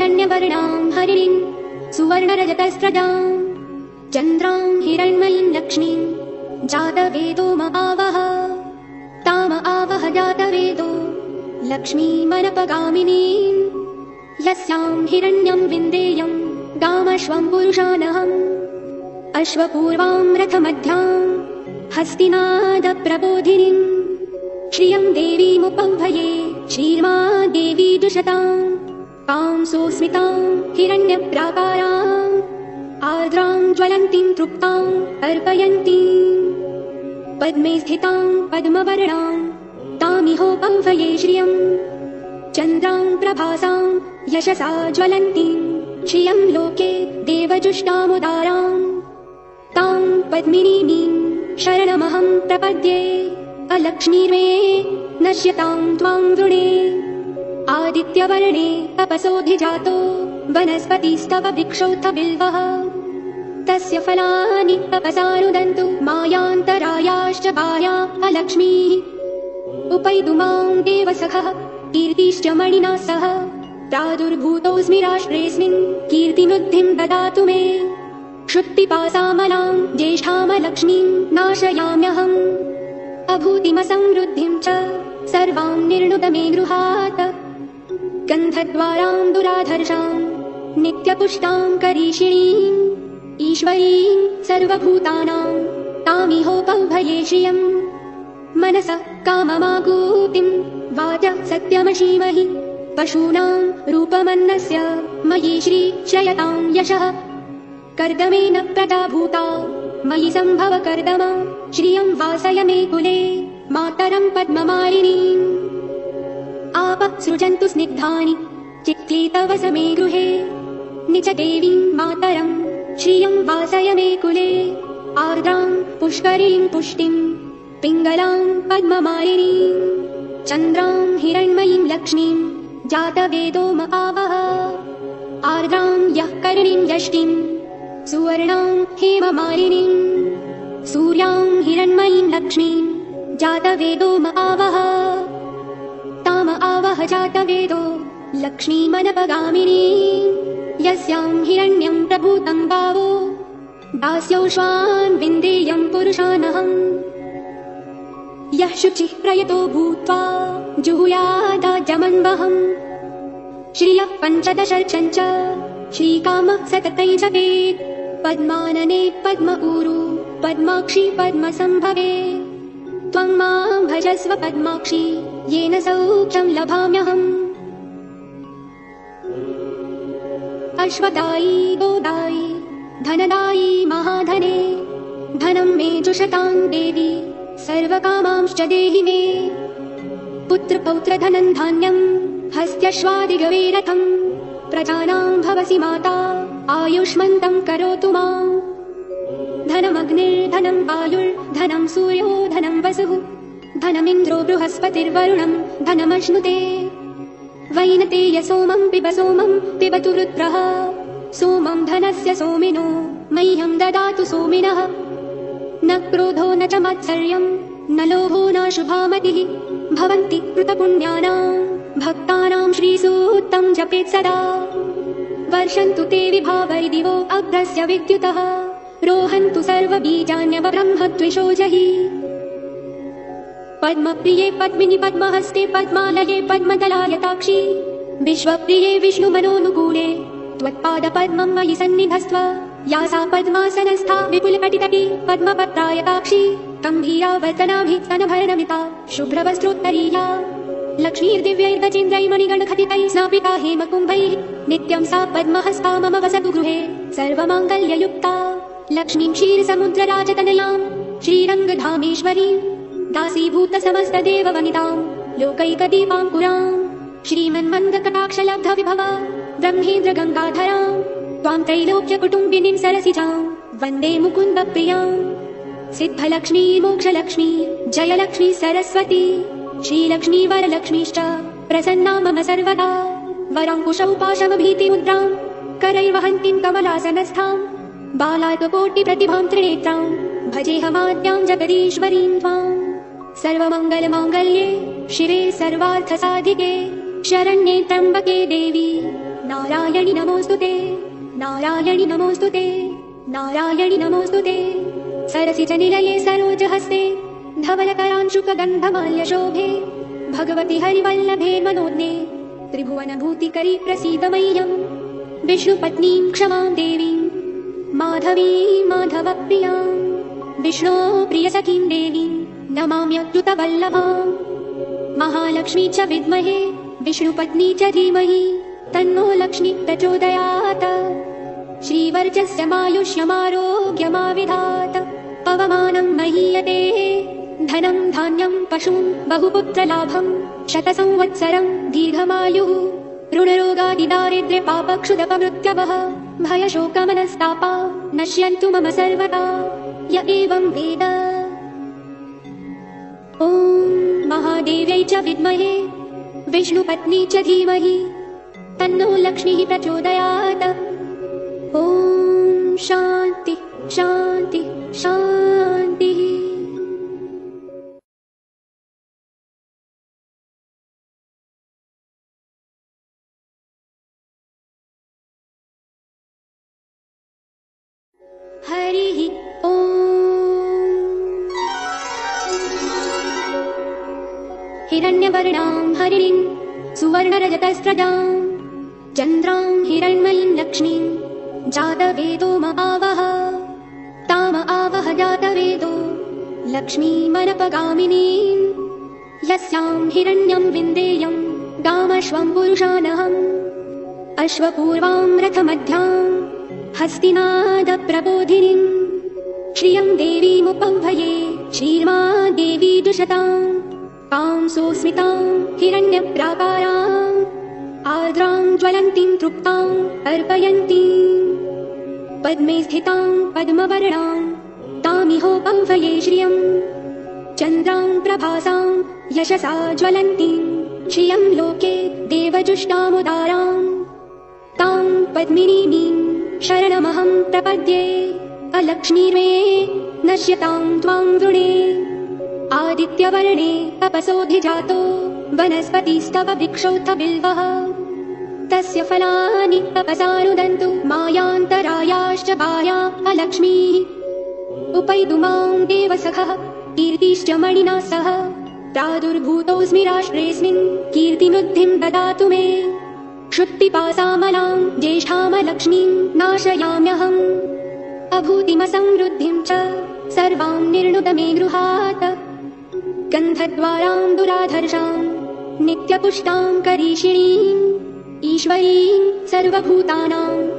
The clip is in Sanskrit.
हिरण्यवर्णाम् हरिणीम् सुवर्णरजतस्रजाम् चन्द्राम् हिरण्मयीम् लक्ष्मीम् जातवेदो महावः ताम आवह जातवेदो लक्ष्मीमनपगामिनीम् यस्याम् हिरण्यम् विन्देयम् गामश्वम् पुरुषानहम् अश्वपूर्वाम् रथमध्याम् हस्तिनादप्रबोधिनीम् श्रियम् देवीमुपह्वये श्रीर्मा देवी दुषताम् काम् सोऽस्मिताम् हिरण्यप्राकाराम्। आर्द्राम् ज्वलन्तीम् तृप्ताम् अर्पयन्तीम् पद्मे स्थिताम् पद्मवर्णाम् तामिहोपह्वये श्रियम्। चन्द्राम् प्रभासाम् यशसा ज्वलन्तीम् श्रियम् लोके देवजुष्टामुदाराम्। ताम् पद्मिनीमीम् शरणमहम् प्रपद्ये। अलक्ष्मीर्मे नश्यताम् त्वाम् वृणे आदित्यवर्णे तपसोऽधिजातो वनस्पतिस्तव वृक्षोऽथ बिल्वः। तस्य फलानि तपसानुदन्तु मायान्तरायाश्च बाया अलक्ष्मीः। उपैतु माम् देवसखः कीर्तिश्च मणिना सह। प्रादुर्भूतोऽस्मि राष्ट्रेऽस्मिन् कीर्तिमुद्धिम् ददातु मे। क्षुत्पिपासामलाम् ज्येष्ठामलक्ष्मीम् नाशयाम्यहम्। अभूतिमसंवृद्धिम् च सर्वाम् निर्णुत मे गृहात् गन्धद्वाराम् दुराधर्षाम् नित्यपुष्टाम् करीषिणीम् ईश्वरीम् सर्वभूतानाम् तामिहोपह्वये श्रियम्। मनसः काममागूतिम् वाच सत्यमशीमहि पशूनाम् रूपमन्नस्य मयि श्री श्रयताम् यशः। कर्दमेन प्रदाभूता मयि सम्भव कर्दम श्रियम् वासय मे कुले मातरम् पद्ममालिनीम् आप सृजन्तु स्निग्धानि चित्ते तव स गृहे। निज देवीम् मातरम् श्रियम् वासय मे कुले। आर्द्राम् पुष्करीम् पुष्टिम् पिङ्गलाम् पद्ममालिनीम् चन्द्राम् हिरण्मयीम् लक्ष्मीम् जातवेदो महावः। आर्द्राम् यः करणीम् यष्टिम् सुवर्णाम् हेममालिनीम् सूर्याम् हिरण्मयीम् लक्ष्मीम् जातवेदो महावः जातवेदो लक्ष्मीमनपगामिनी। यस्याम् हिरण्यम् प्रभूतम् गावो दास्योश्वान् विन्देयम् पुरुषानहम्। यः शुचिः प्रयतो भूत्वा जुहुयादाजमन्वहम् श्रियः पञ्चदशर्चम् च श्रीकामः सततै जपेत् पद्मानने पद्म ऊरु पद्माक्षी पद्मसम्भवे। त्वम् माम् भजस्व पद्माक्षी येन सौख्यम् लभाम्यहम्। अश्वदायी गोदायी धनदायी महाधने धनम् मे जुषताम् देवी सर्वकामांश्च देहि मे। पुत्रपौत्रधनम् धान्यम् हस्त्यश्वादिगवे रथम् प्रजानाम् भवसि माता आयुष्मन्तम् करोतु माम्। धनमग्निर्धनम् वायुर्धनम् सूर्यो धनम् वसुः धनमिन्द्रो बृहस्पतिर्वरुणम् धनमश्नुते। वैनतेय सोमम् पिब सोमम् पिबतु रुद्रः। सोमम् धनस्य सोमिनो मह्यम् ददातु सोमिनः। न क्रोधो न च मत्सर्यम् न लोभो न शुभामतिः। भवन्ति कृतपुण्यानाम् भक्तानाम् श्रीसूक्तम् जपेत् सदा। वर्षन्तु ते विभावै दिवो अभ्रस्य विद्युतः। रोहन्तु सर्वबीजान्यव ब्रह्मद्विषो जहि पद्मप्रिये पद्मिनि पद्महस्ते पद्मालये पद्मदलायताक्षी विश्वप्रिये विष्णुमनोनुकूले त्वत्पादपद्मम् मयि सन्निधस्त्व। या सा पद्मासनस्था विपुलपटितटी पद्मपत्रायताक्षी गम्भीरावर्तनाभिस्तनभरणमिता शुभ्रवस्त्रोत्तरीया। लक्ष्मीर्दिव्यैर्गजेन्द्रैर्मणिगणखचितैः स्नापिता हेमकुम्भैः। नित्यम् सा पद्महस्ता मम वसतु गृहे। सर्वमाङ्गल्ययुक्ता। लक्ष्मीम् क्षीरसमुद्रराजतनयाम् श्रीरङ्गधामेश्वरीम् दासीभूत समस्तदेववनिताम् लोकैकदीपाङ्कुराम् श्रीमन्मन्दकटाक्षलब्धविभवा ब्रह्मेन्द्र गङ्गाधराम् त्वाम् त्रैलोक्यकुटुम्बिनीम् सरसिजाम् वन्दे मुकुन्दप्रियाम् सिद्धलक्ष्मी मोक्षलक्ष्मी जयलक्ष्मी सरस्वती श्रीलक्ष्मी वरलक्ष्मीश्च प्रसन्ना मम सर्वदा। वराङ्कुशौ पाशमभीतिमुद्राम् करैर्वहन्तीम् कमलासनस्थाम् बालात्कोटिप्रतिभाम् त्रिनेत्राम् भजेऽहमाद्याम् जगदीश्वरीम् त्वाम् सर्वमङ्गलमाङ्गल्ये शिवे सर्वार्थसाधिके शरण्ये त्र्यम्बके देवी। नारायणि नमोऽस्तु ते नारायणि नमोऽस्तु ते नारायणि नमोऽस्तु ते। सरसि च निलये सरोजहस्ते धवलकरांशुकगन्धमाल्यशोभे भगवति हरिवल्लभे मनोज्ञे त्रिभुवनभूतिकरी प्रसीदमय्यम् विष्णुपत्नीं क्षमां देवीं माधवी माधवप्रियाम् विष्णो प्रियसखीं देवीं नमाम्यच्युतवल्लभाम् महालक्ष्मी च विद्महे विष्णुपत्नी च धीमहि तन्नो लक्ष्मी प्रचोदयात्। श्रीवर्चस्य मायुष्यमारोग्यमाविधात्। पवमानम् महीयते धनम् धान्यम् पशून् बहुपुत्रलाभम् शतसंवत्सरम् दीर्घमायुः। ऋणरोगादिदारिद्र्यपापक्षुदपमृत्यवः भयशोकमनस्तापा नश्यन्तु मम सर्वदा। य एवं वेद महादेव्यै च विद्महे विष्णुपत्नी च धीमहि तन्नो लक्ष्मीः प्रचोदयात्। ॐ शान्ति शान्ति शान्तिः हिरण्यवर्णां हरिणीं सुवर्णरजतस्रजाम् चन्द्रां हिरण्मयीं लक्ष्मीं जातवेदो म आवह ताम आवह जातवेदो लक्ष्मीमनपगामिनीम् यस्यां हिरण्यं विन्देयं गामश्वं पुरुषानहम् अश्वपूर्वां रथमध्याम् हस्तिनादप्रबोधिनीम् श्रियम् देवीमुपह्वये श्रीर्मा देवी दुषताम् तां सोऽस्मिताम् हिरण्यप्राकाराम् आर्द्राम् ज्वलन्तीम् तृप्ताम् अर्पयन्तीम् पद्मे स्थिताम् पद्मवर्णाम् तामिहोपह्वये श्रियम् चन्द्राम् प्रभासाम् यशसा ज्वलन्तीम् श्रियम् लोके देवजुष्टामुदाराम् ताम् पद्मिनीमीम् शरणमहम् प्रपद्ये अलक्ष्मीर्मे नश्यताम् त्वाम् वृणे आदित्यवर्णे तपसोऽधिजातो वनस्पतिस्तव वृक्षोऽथ बिल्वः। तस्य फलानि तपसानुदन्तु मायान्तरायाश्च बाया अलक्ष्मीः। उपैतु माम् देवसखः कीर्तिश्च मणिना सह। प्रादुर्भूतोऽस्मि राष्ट्रेऽस्मिन् कीर्तिवृद्धिम् ददातु मे। क्षुत्पिपासामलाम् ज्येष्ठामलक्ष्मीम् नाशयाम्यहम्। अभूतिमसंवृद्धिम् च सर्वाम् निर्णुत मे गृहात् गन्धद्वाराम् दुराधर्षाम् नित्यपुष्टाम् करीषिणीम् ईश्वरीम् सर्वभूतानाम्